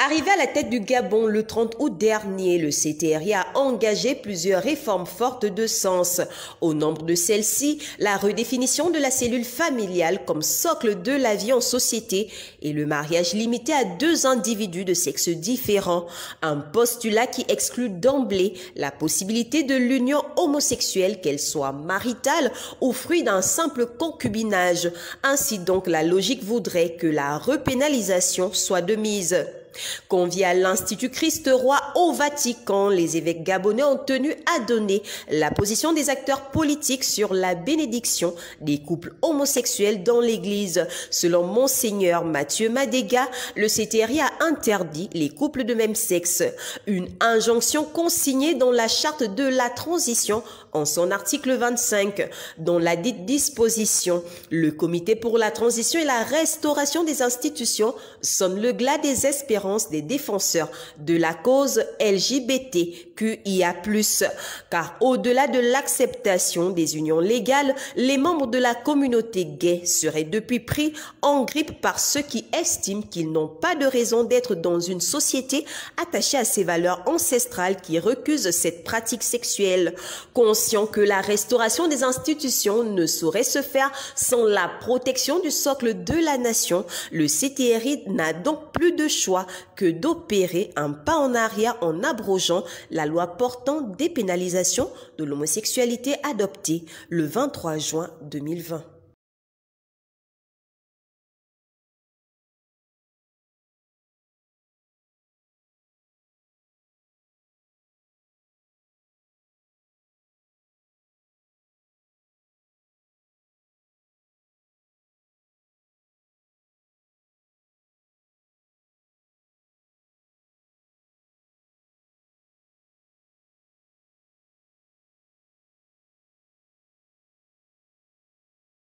Arrivé à la tête du Gabon le 30 août dernier, le CTRI a engagé plusieurs réformes fortes de sens. Au nombre de celles-ci, la redéfinition de la cellule familiale comme socle de la vie en société et le mariage limité à deux individus de sexe différents. Un postulat qui exclut d'emblée la possibilité de l'union homosexuelle, qu'elle soit maritale ou fruit d'un simple concubinage. Ainsi donc, la logique voudrait que la repénalisation soit de mise. Conviés à l'Institut Christ-Roi au Vatican, les évêques gabonais ont tenu à donner la position des acteurs politiques sur la bénédiction des couples homosexuels dans l'Église. Selon Monseigneur Mathieu Madega, le CTRI a interdit les couples de même sexe. Une injonction consignée dans la charte de la transition en son article 25. Dans la dite disposition, le Comité pour la transition et la restauration des institutions sonne le glas des espérances des défenseurs de la cause LGBTQIA+. Car au-delà de l'acceptation des unions légales, les membres de la communauté gay seraient depuis pris en grippe par ceux qui estiment qu'ils n'ont pas de raison d'être dans une société attachée à ces valeurs ancestrales qui recusent cette pratique sexuelle. Conscient que la restauration des institutions ne saurait se faire sans la protection du socle de la nation, le CTRI n'a donc plus de choix que d'opérer un pas en arrière en abrogeant la loi portant dépénalisation de l'homosexualité adoptée le 23 juin 2020.